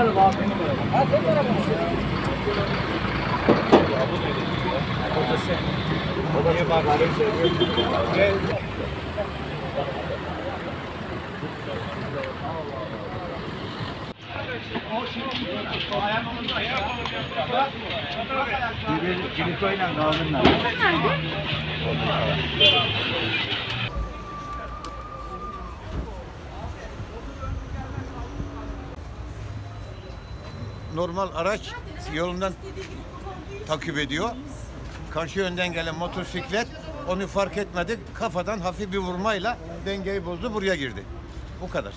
araba abi benim araba. Ha senin araba mı? Niye bak Gel. Kilitoyla kaldırma. Normal araç yolundan takip ediyor. Karşı yönden gelen motosiklet onu fark etmedi. Kafadan hafif bir vurmayla dengeyi bozdu buraya girdi. Bu kadar.